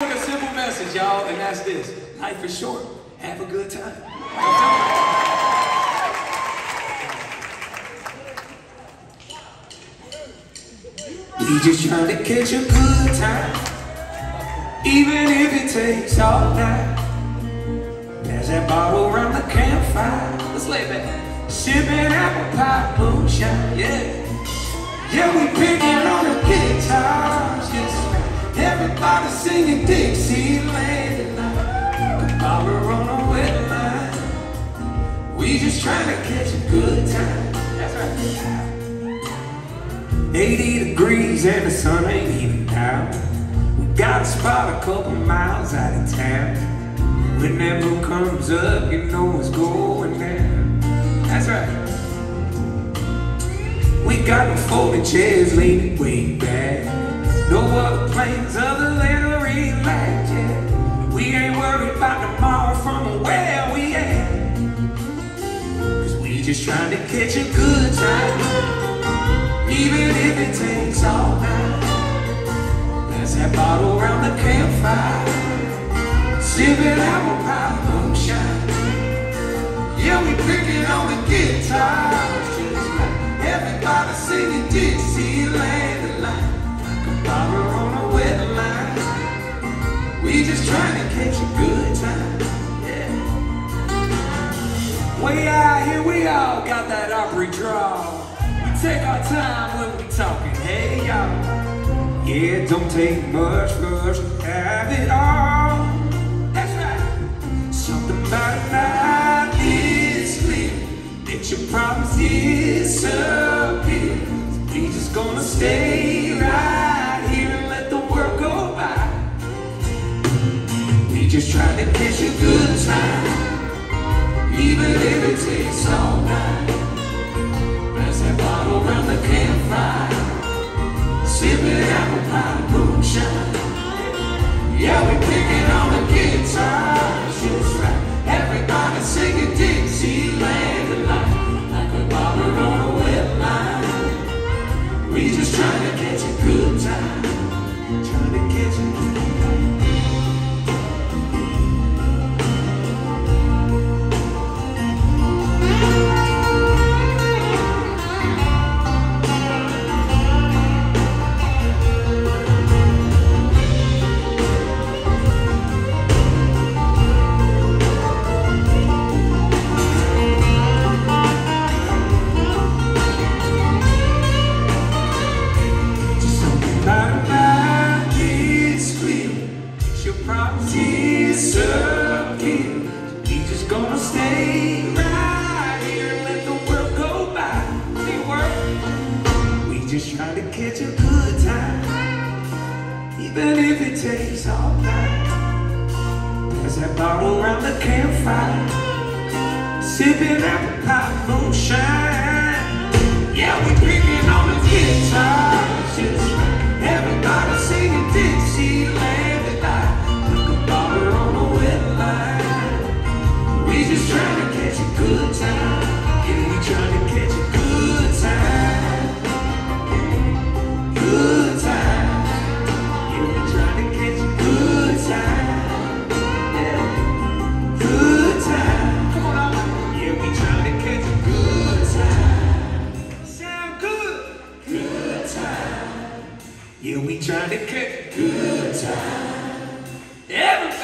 A simple message, y'all, and that's this. Life is short. Have a good time. We just trying to catch a good time. Even if it takes all night. There's that bottle around the campfire. Let's lay back. Sipping apple pie moonshine, yeah. Yeah, we We just trying to catch a good time. That's right. 80 degrees and the sun ain't even out. We got a spot a couple miles out of town. When that moon comes up, you know it's going down. That's right. We got the folding chairs leaning way back. No other plans just trying to catch a good time. Even if it takes all night. There's that bottle around the campfire. Sipping apple pie moonshine. Yeah, we picking on the guitars. Opry draw. We take our time when we talking, hey y'all. Yeah, don't take much us to have it all. That's right. Something about a night is clear. That your problems disappear. We just gonna stay right here and let the world go by. We just trying to catch a good time. Even if it takes all night. We just trying to catch a good time, trying to catch a good time. Even if it takes all night. There's that bottle around the campfire, sipping apple pie moonshine. Yeah, we trying to a good time. Everybody.